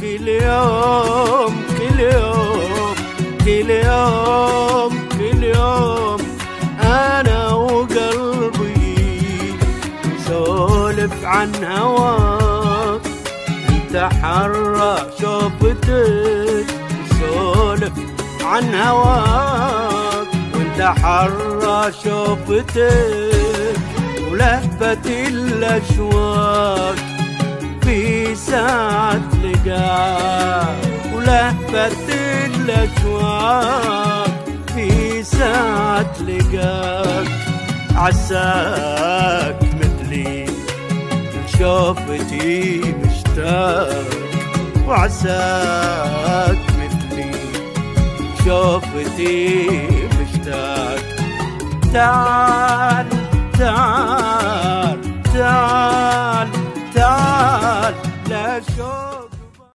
كل يوم كل يوم كل يوم كل يوم. أنا وقلبي نسولف عن هواك أنت حرة شوفتك نسولف عن هواك وأنت حرة شوفتك ولهفة الأشواق في ساعة ولهفة الأشواق في ساعة لقاك. عساك مثلي شوفتي مشتاق. وعساك مثلي شوفتي مشتاق. تعال تعال تعال تعال لا شوق